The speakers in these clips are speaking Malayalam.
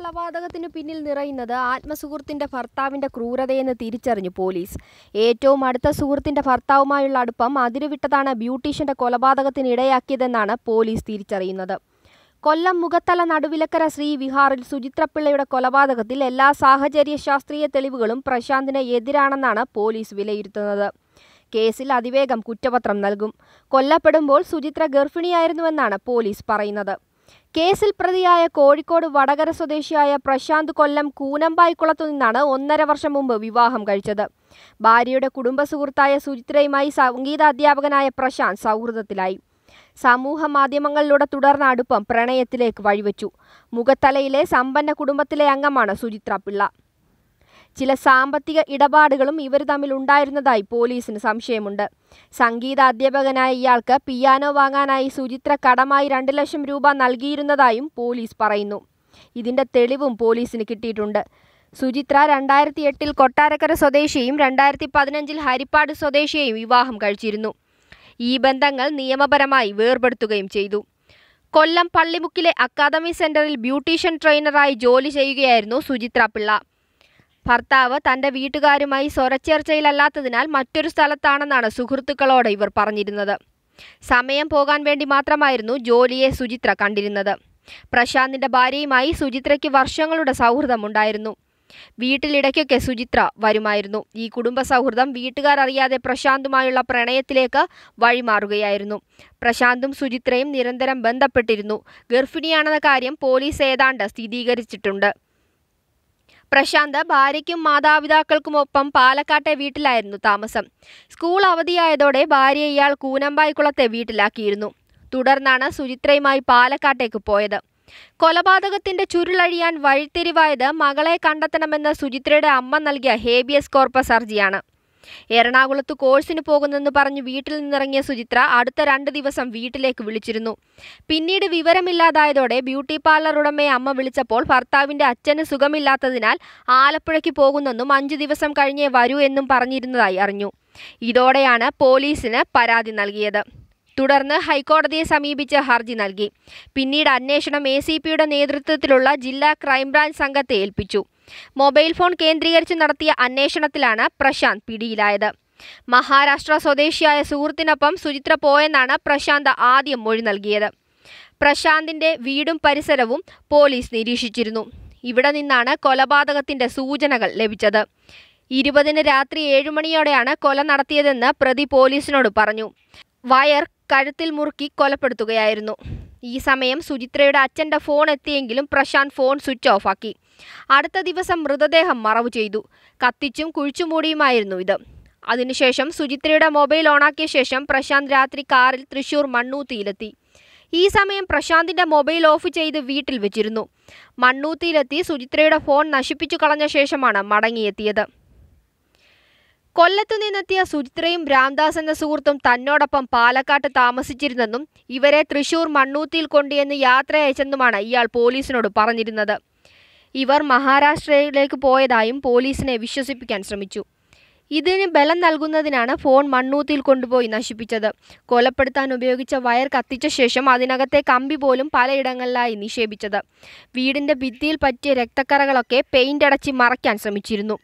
കൊലപാതകത്തിന് പിന്നിൽ നിറയുന്നത് ആത്മസുഹൃത്തിന്റെ ഭർത്താവിന്റെ ക്രൂരതയെന്ന് തിരിച്ചറിഞ്ഞു പോലീസ്. ഏറ്റവും അടുത്ത സുഹൃത്തിന്റെ ഭർത്താവുമായുള്ള അടുപ്പം അതിരുവിട്ടതാണ് കൊലപാതകത്തിന് ഇടയാക്കിയതെന്നാണ് പോലീസ് തിരിച്ചറിയുന്നത്. കൊല്ലം മുഖത്തല നടുവിലക്കര ശ്രീ വിഹാറിൽ സുചിത്രപിള്ളയുടെ കൊലപാതകത്തിൽ എല്ലാ സാഹചര്യ ശാസ്ത്രീയ തെളിവുകളും പ്രശാന്തിന് എതിരാണെന്നാണ് പോലീസ് വിലയിരുത്തുന്നത്. കേസിൽ അതിവേഗം കുറ്റപത്രം നൽകും. കൊല്ലപ്പെടുമ്പോൾ സുചിത്ര ഗർഭിണിയായിരുന്നുവെന്നാണ് പോലീസ് പറയുന്നത്. കേസിൽ പ്രതിയായ കോഴിക്കോട് വടകര സ്വദേശിയായ പ്രശാന്ത് കൊല്ലം കൂനമ്പായിക്കുളത്തു നിന്നാണ് ഒന്നര വർഷം മുമ്പ് വിവാഹം കഴിച്ചത്. ഭാര്യയുടെ കുടുംബ സുഹൃത്തായ സുചിത്രയുമായി സംഗീത അധ്യാപകനായ പ്രശാന്ത് സൗഹൃദത്തിലായി. സമൂഹ മാധ്യമങ്ങളിലൂടെ തുടർന്ന അടുപ്പം പ്രണയത്തിലേക്ക് വഴിവെച്ചു. മുഖത്തലയിലെ സമ്പന്ന കുടുംബത്തിലെ അംഗമാണ് സുചിത്ര പിള്ള. ചില സാമ്പത്തിക ഇടപാടുകളും ഇവർ തമ്മിൽ ഉണ്ടായിരുന്നതായി പോലീസിന് സംശയമുണ്ട്. സംഗീത അധ്യാപകനായ ഇയാൾക്ക് പിയാനോ വാങ്ങാനായി സുചിത്ര കടമായി രണ്ട് ലക്ഷം രൂപ നൽകിയിരുന്നതായും പോലീസ് പറയുന്നു. ഇതിന്റെ തെളിവും പോലീസിന് കിട്ടിയിട്ടുണ്ട്. സുചിത്ര രണ്ടായിരത്തി എട്ടിൽ കൊട്ടാരക്കര സ്വദേശിയും രണ്ടായിരത്തി പതിനഞ്ചിൽ ഹരിപ്പാട് സ്വദേശിയെയും വിവാഹം കഴിച്ചിരുന്നു. ഈ ബന്ധങ്ങൾ നിയമപരമായി വേർപെടുത്തുകയും ചെയ്തു. കൊല്ലം പള്ളിമുക്കിലെ അക്കാദമി സെന്ററിൽ ബ്യൂട്ടീഷ്യൻ ട്രെയിനറായി ജോലി ചെയ്യുകയായിരുന്നു സുചിത്ര പിള്ള. ഭർത്താവ് തന്റെ വീട്ടുകാരുമായി സ്വരച്ചേർച്ചയിലല്ലാത്തതിനാൽ മറ്റൊരു സ്ഥലത്താണെന്നാണ് സുഹൃത്തുക്കളോട് ഇവർ പറഞ്ഞിരുന്നത്. സമയം പോകാൻ വേണ്ടി മാത്രമായിരുന്നു ജോലിയെ സുചിത്ര കണ്ടിരുന്നത്. പ്രശാന്തിന്റെ ഭാര്യയുമായി സുചിത്രയ്ക്ക് വർഷങ്ങളുടെ സൗഹൃദമുണ്ടായിരുന്നു. വീട്ടിലിടയ്ക്കൊക്കെ സുചിത്ര വരുമായിരുന്നു. ഈ കുടുംബ സൗഹൃദം വീട്ടുകാർ അറിയാതെ പ്രശാന്തുമായുള്ള പ്രണയത്തിലേക്ക് വഴിമാറുകയായിരുന്നു. പ്രശാന്തും സുചിത്രയും നിരന്തരം ബന്ധപ്പെട്ടിരുന്നു. ഗർഭിണിയാണെന്ന കാര്യം പോലീസ് ഏതാണ്ട് സ്ഥിരീകരിച്ചിട്ടുണ്ട്. പ്രശാന്ത് ഭാര്യയ്ക്കും മാതാപിതാക്കൾക്കുമൊപ്പം പാലക്കാട്ടെ വീട്ടിലായിരുന്നു താമസം. സ്കൂൾ അവധിയായതോടെ ഭാര്യ ഇയാൾ കൂനമ്പായിക്കുളത്തെ വീട്ടിലാക്കിയിരുന്നു. തുടർന്നാണ് സുചിത്രയുമായി പാലക്കാട്ടേക്ക് പോയത്. കൊലപാതകത്തിന്റെ ചുരുളഴിയാൻ വഴിത്തിരിവായത് മകളെ കണ്ടെത്തണമെന്ന് സുചിത്രയുടെ അമ്മ നൽകിയ ഹേബിയസ് കോർപ്പസ് ഹർജിയാണ്. എറണാകുളത്ത് കോഴ്സിന് പോകുന്നെന്ന് പറഞ്ഞ് വീട്ടിൽ നിന്നിറങ്ങിയ സുചിത്ര അടുത്ത രണ്ട് ദിവസം വീട്ടിലേക്ക് വിളിച്ചിരുന്നു. പിന്നീട് വിവരമില്ലാതായതോടെ ബ്യൂട്ടി പാർലർ ഉടമയെ അമ്മ വിളിച്ചപ്പോൾ ഭർത്താവിന്റെ അച്ഛന് സുഖമില്ലാത്തതിനാൽ ആലപ്പുഴയ്ക്ക് പോകുന്നെന്നും അഞ്ചു ദിവസം കഴിഞ്ഞേ വരൂ എന്നും പറഞ്ഞിരുന്നതായി അറിഞ്ഞു. ഇതോടെയാണ് പോലീസിന് പരാതി നൽകിയത്. തുടർന്ന് ഹൈക്കോടതിയെ സമീപിച്ച് ഹർജി നൽകി. പിന്നീട് അന്വേഷണം എ നേതൃത്വത്തിലുള്ള ജില്ലാ ക്രൈംബ്രാഞ്ച് സംഘത്തെ ഏൽപ്പിച്ചു. മൊബൈൽ ഫോൺ കേന്ദ്രീകരിച്ച് നടത്തിയ അന്വേഷണത്തിലാണ് പ്രശാന്ത് പിടിയിലായത്. മഹാരാഷ്ട്ര സ്വദേശിയായ സുഹൃത്തിനൊപ്പം സുചിത്ര പോയെന്നാണ് പ്രശാന്ത് ആദ്യം മൊഴി നൽകിയത്. പ്രശാന്തിന്റെ വീടും പരിസരവും പോലീസ് നിരീക്ഷിച്ചിരുന്നു. ഇവിടെ നിന്നാണ് കൊലപാതകത്തിന്റെ സൂചനകൾ ലഭിച്ചത്. ഇരുപതിന് രാത്രി ഏഴുമണിയോടെയാണ് കൊല നടത്തിയതെന്ന് പ്രതി പോലീസിനോട് പറഞ്ഞു. വയർ കഴുത്തിൽ മുറുക്കി കൊലപ്പെടുത്തുകയായിരുന്നു. ഈ സമയം സുചിത്രയുടെ അച്ഛന്റെ ഫോൺ എത്തിയെങ്കിലും പ്രശാന്ത് ഫോൺ സ്വിച്ച് ഓഫാക്കി. അടുത്ത ദിവസം മൃതദേഹം മറവ് ചെയ്തു. കത്തിച്ചും കുഴിച്ചുമൂടിയുമായിരുന്നു ഇത്. അതിനുശേഷം സുചിത്രയുടെ മൊബൈൽ ഓണാക്കിയ ശേഷം പ്രശാന്ത് രാത്രി കാറിൽ തൃശൂർ മണ്ണൂത്തിയിലെത്തി. ഈ സമയം പ്രശാന്തിന്റെ മൊബൈൽ ഓഫ് ചെയ്ത് വീട്ടിൽ വെച്ചിരുന്നു. മണ്ണൂത്തിയിലെത്തി സുചിത്രയുടെ ഫോൺ നശിപ്പിച്ചു കളഞ്ഞ ശേഷമാണ് മടങ്ങിയെത്തിയത്. കൊല്ലത്തു നിന്നെത്തിയ സുചിത്രയും രാംദാസ് എന്ന സുഹൃത്തും തന്നോടൊപ്പം പാലക്കാട്ട് താമസിച്ചിരുന്നെന്നും ഇവരെ തൃശൂർ മണ്ണൂത്തിയിൽ കൊണ്ടുവന്ന് യാത്ര അയച്ചെന്നുമാണ് ഇയാൾ പോലീസിനോട് പറഞ്ഞിരുന്നത്. ഇവർ മഹാരാഷ്ട്രയിലേക്ക് പോയതായും പോലീസിനെ വിശ്വസിപ്പിക്കാൻ ശ്രമിച്ചു. ഇതിന് ബലം നൽകുന്നതിനാണ് ഫോൺ മണ്ണൂത്തിൽ കൊണ്ടുപോയി നശിപ്പിച്ചത്. കൊലപ്പെടുത്താൻ ഉപയോഗിച്ച വയർ കത്തിച്ച ശേഷം അതിനകത്തെ കമ്പി പോലും പലയിടങ്ങളിലായി നിക്ഷേപിച്ചത്. വീടിന്റെ ഭിത്തിയിൽ പറ്റിയ രക്തക്കറകളൊക്കെ പെയിന്റ് അടച്ച് മറയ്ക്കാൻ ശ്രമിച്ചിരുന്നു.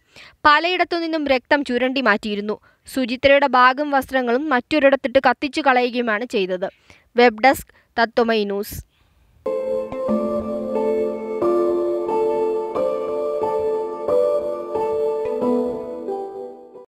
പലയിടത്തു നിന്നും രക്തം ചുരണ്ടി മാറ്റിയിരുന്നു. സുചിത്രയുടെ ഭാഗം വസ്ത്രങ്ങളും മറ്റൊരിടത്തിട്ട് കത്തിച്ചു കളയുകയുമാണ് ചെയ്തത്. Web desk Tatwamayi news.